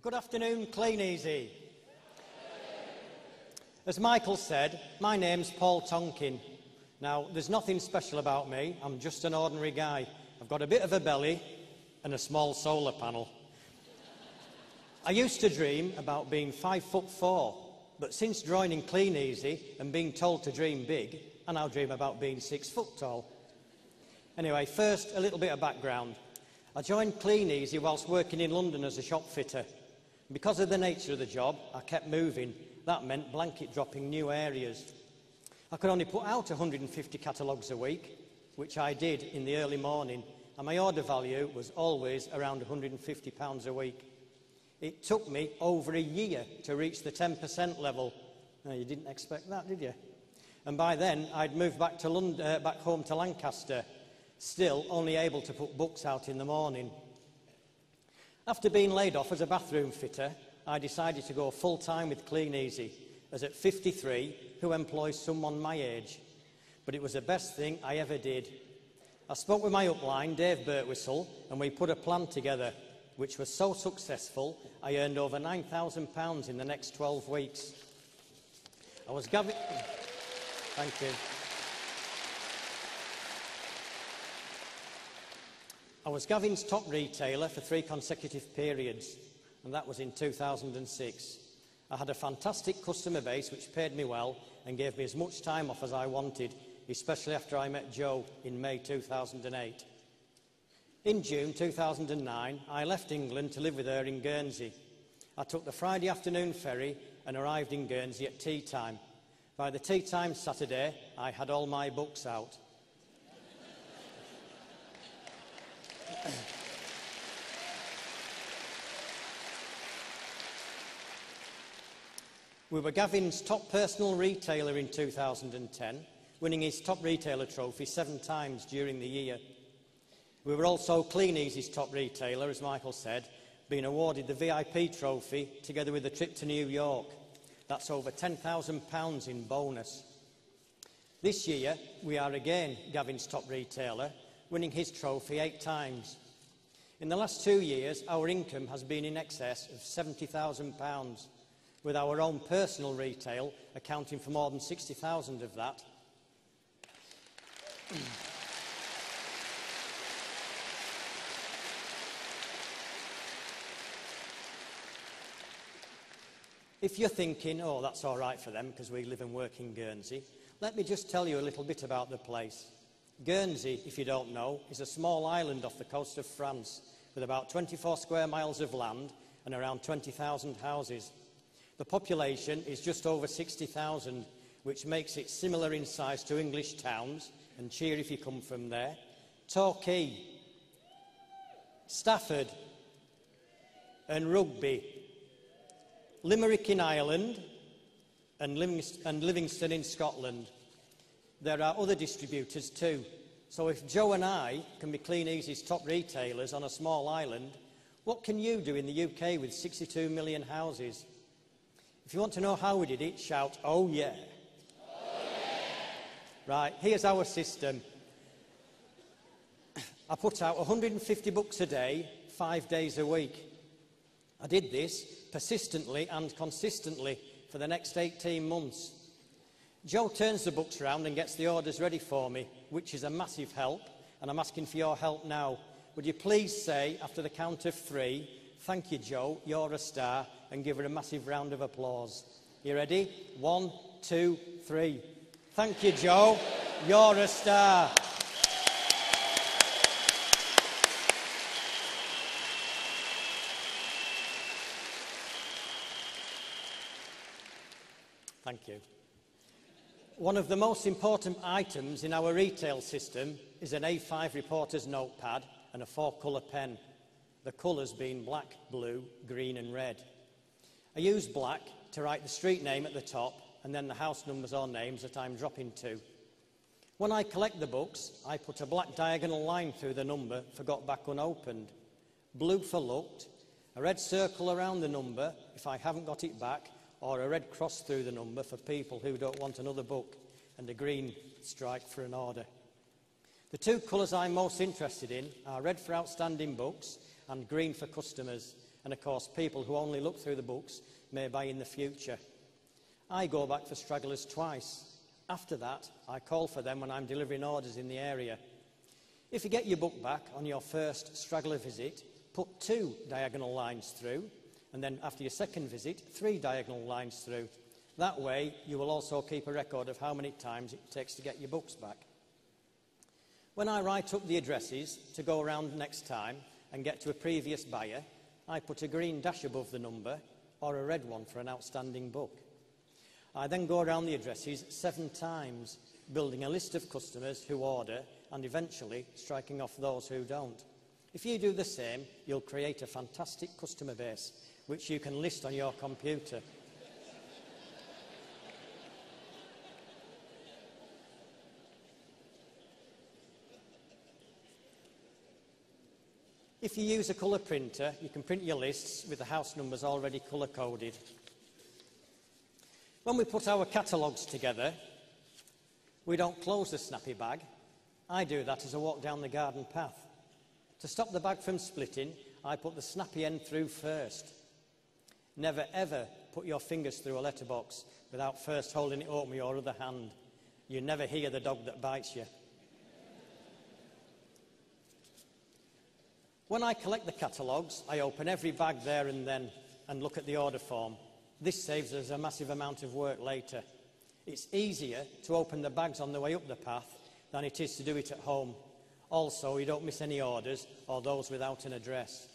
Good afternoon, Kleeneze. As Michael said, my name's Paul Tonkin. Now, there's nothing special about me. I'm just an ordinary guy. I've got a bit of a belly and a small solar panel. I used to dream about being five foot four, but since joining Kleeneze and being told to dream big, I now dream about being six foot tall. Anyway, first, a little bit of background. I joined Kleeneze whilst working in London as a shop fitter. Because of the nature of the job, I kept moving. That meant blanket dropping new areas. I could only put out 150 catalogues a week, which I did in the early morning, and my order value was always around £150 a week. It took me over a year to reach the 10% level. Now, you didn't expect that, did you? And by then, I'd moved back, to London, uh, back home to Lancaster, still only able to put books out in the morning. After being laid off as a bathroom fitter, I decided to go full-time with Clean Easy, as at 53, who employs someone my age? But it was the best thing I ever did. I spoke with my upline, Dave Birtwistle, and we put a plan together, which was so successful, I earned over £9,000 in the next 12 weeks. I was gathering... Thank you. I was Gavin's top retailer for three consecutive periods, and that was in 2006. I had a fantastic customer base which paid me well and gave me as much time off as I wanted, especially after I met Joe in May 2008. In June 2009, I left England to live with her in Guernsey. I took the Friday afternoon ferry and arrived in Guernsey at tea time. By the tea time Saturday, I had all my books out. we were Gavin's top personal retailer in 2010, winning his top retailer trophy seven times during the year. We were also Kleeneze's top retailer, as Michael said, being awarded the VIP trophy together with a trip to New York. That's over £10,000 in bonus. This year, we are again Gavin's top retailer, winning his trophy eight times. In the last two years, our income has been in excess of £70,000, with our own personal retail accounting for more than 60,000 of that. If you're thinking, oh, that's all right for them because we live and work in Guernsey, let me just tell you a little bit about the place. Guernsey, if you don't know, is a small island off the coast of France with about 24 square miles of land and around 20,000 houses. The population is just over 60,000, which makes it similar in size to English towns, and cheer if you come from there, Torquay, Stafford, and Rugby, Limerick in Ireland, and Livingston in Scotland. There are other distributors too. So if Joe and I can be Kleeneze's top retailers on a small island, what can you do in the UK with 62 million houses? If you want to know how we did it, shout, oh yeah. Oh, yeah. Right, here's our system. I put out 150 books a day, five days a week. I did this persistently and consistently for the next 18 months. Joe turns the books around and gets the orders ready for me, which is a massive help, and I'm asking for your help now. Would you please say, after the count of three, thank you, Joe, you're a star, and give her a massive round of applause. You ready? One, two, three. Thank you, Joe, you're a star. Thank you. One of the most important items in our retail system is an A5 reporter's notepad and a four-colour pen, the colours being black, blue, green and red. I use black to write the street name at the top and then the house numbers or names that I'm dropping to. When I collect the books, I put a black diagonal line through the number for got back unopened, blue for looked, a red circle around the number if I haven't got it back, or a red cross through the number for people who don't want another book, and a green strike for an order. The two colours I'm most interested in are red for outstanding books and green for customers. And of course, people who only look through the books may buy in the future. I go back for stragglers twice. After that, I call for them when I'm delivering orders in the area. If you get your book back on your first straggler visit, put two diagonal lines through, and then after your second visit, three diagonal lines through. That way, you will also keep a record of how many times it takes to get your books back. When I write up the addresses to go around next time and get to a previous buyer, I put a green dash above the number or a red one for an outstanding book. I then go around the addresses seven times, building a list of customers who order and eventually striking off those who don't. If you do the same, you'll create a fantastic customer base which you can list on your computer. If you use a colour printer, you can print your lists with the house numbers already colour coded. When we put our catalogues together, we don't close the snappy bag. I do that as I walk down the garden path. To stop the bag from splitting, I put the snappy end through first. Never ever put your fingers through a letterbox without first holding it open with your other hand. You never hear the dog that bites you. When I collect the catalogues, I open every bag there and then and look at the order form. This saves us a massive amount of work later. It's easier to open the bags on the way up the path than it is to do it at home. Also, you don't miss any orders or those without an address.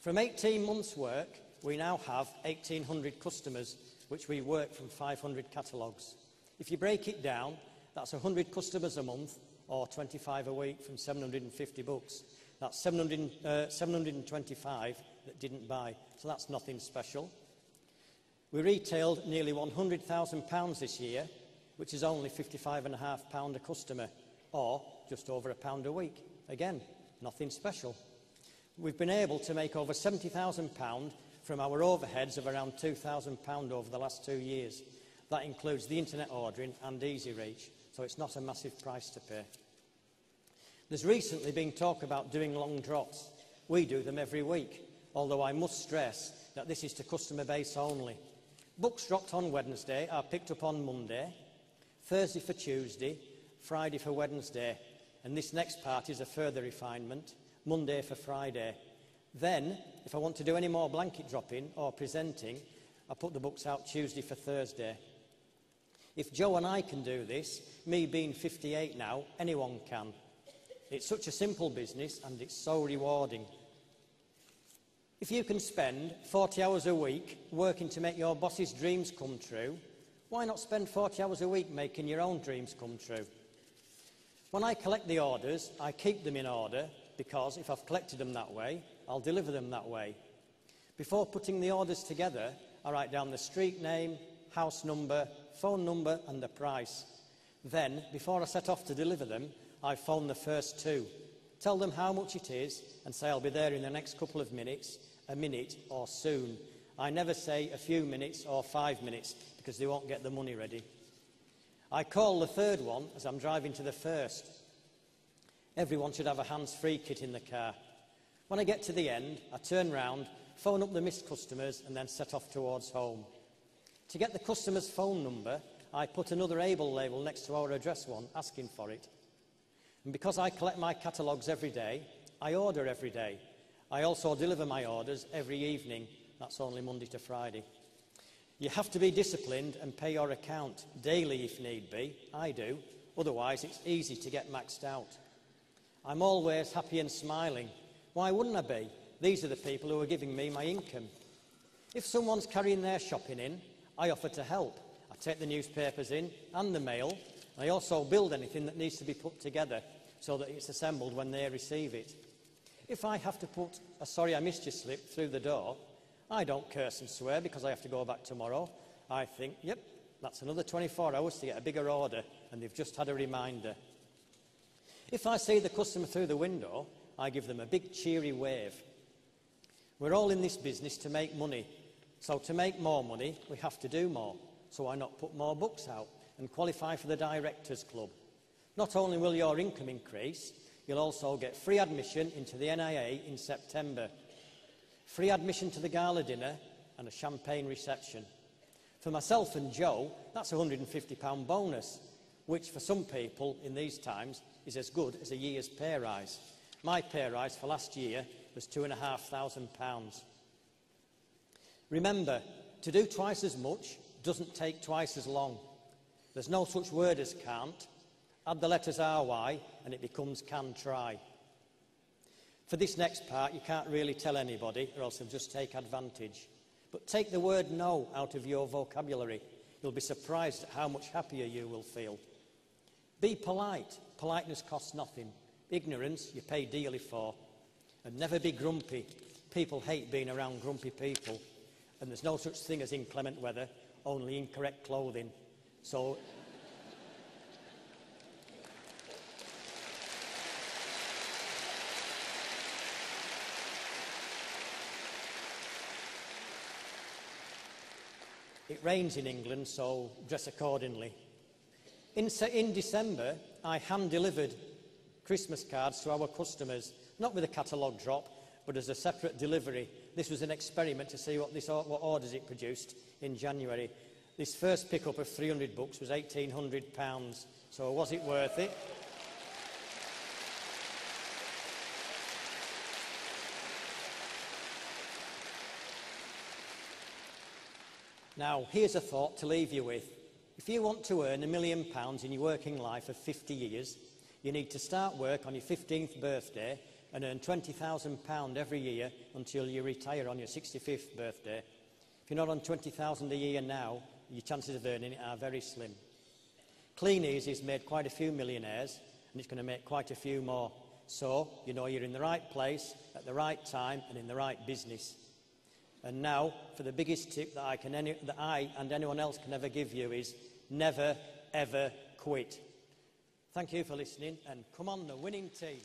From 18 months' work, we now have 1,800 customers, which we work from 500 catalogues. If you break it down, that's 100 customers a month, or 25 a week from 750 books. That's 700, uh, 725 that didn't buy, so that's nothing special. We retailed nearly £100,000 this year, which is only £55.5 a customer, or just over a pound a week. Again, nothing special. We've been able to make over £70,000 from our overheads of around £2,000 over the last two years. That includes the internet ordering and Easy Reach, so it's not a massive price to pay. There's recently been talk about doing long drops. We do them every week, although I must stress that this is to customer base only. Books dropped on Wednesday are picked up on Monday, Thursday for Tuesday, Friday for Wednesday, and this next part is a further refinement, Monday for Friday. Then, if I want to do any more blanket dropping or presenting, I put the books out Tuesday for Thursday. If Joe and I can do this, me being 58 now, anyone can. It's such a simple business and it's so rewarding. If you can spend 40 hours a week working to make your boss's dreams come true, why not spend 40 hours a week making your own dreams come true? When I collect the orders, I keep them in order because if I've collected them that way, I'll deliver them that way. Before putting the orders together, I write down the street name, house number, phone number and the price. Then, before I set off to deliver them, I phone the first two. Tell them how much it is and say I'll be there in the next couple of minutes, a minute or soon. I never say a few minutes or five minutes because they won't get the money ready. I call the third one as I'm driving to the first. Everyone should have a hands-free kit in the car. When I get to the end, I turn round, phone up the missed customers and then set off towards home. To get the customer's phone number, I put another able label next to our address one asking for it. And because I collect my catalogues every day, I order every day. I also deliver my orders every evening. That's only Monday to Friday. You have to be disciplined and pay your account daily if need be. I do. Otherwise, it's easy to get maxed out. I'm always happy and smiling. Why wouldn't I be? These are the people who are giving me my income. If someone's carrying their shopping in, I offer to help. I take the newspapers in and the mail. I also build anything that needs to be put together so that it's assembled when they receive it. If I have to put a sorry I missed you slip through the door, I don't curse and swear because I have to go back tomorrow. I think, yep, that's another 24 hours to get a bigger order and they've just had a reminder. If I see the customer through the window, I give them a big cheery wave. We're all in this business to make money. So to make more money, we have to do more. So why not put more books out and qualify for the Directors Club? Not only will your income increase, You'll also get free admission into the NIA in September, free admission to the gala dinner, and a champagne reception. For myself and Joe, that's a £150 bonus, which for some people in these times is as good as a year's pay rise. My pay rise for last year was £2,500. Remember, to do twice as much doesn't take twice as long. There's no such word as can't. Add the letters RY and it becomes can try. For this next part, you can't really tell anybody, or else they'll just take advantage. But take the word no out of your vocabulary. You'll be surprised at how much happier you will feel. Be polite. Politeness costs nothing. Ignorance you pay dearly for. And never be grumpy. People hate being around grumpy people. And there's no such thing as inclement weather, only incorrect clothing. So It rains in England, so dress accordingly. In, in December, I hand delivered Christmas cards to our customers, not with a catalogue drop, but as a separate delivery. This was an experiment to see what, this, what orders it produced in January. This first pickup of 300 books was £1,800, so was it worth it? Now, here's a thought to leave you with. If you want to earn a million pounds in your working life of 50 years, you need to start work on your 15th birthday and earn £20,000 every year until you retire on your 65th birthday. If you're not on £20,000 a year now, your chances of earning it are very slim. Clean has made quite a few millionaires and it's going to make quite a few more. So, you know you're in the right place, at the right time and in the right business. And now, for the biggest tip that I, can any, that I and anyone else can ever give you is never, ever quit. Thank you for listening and come on, the winning team.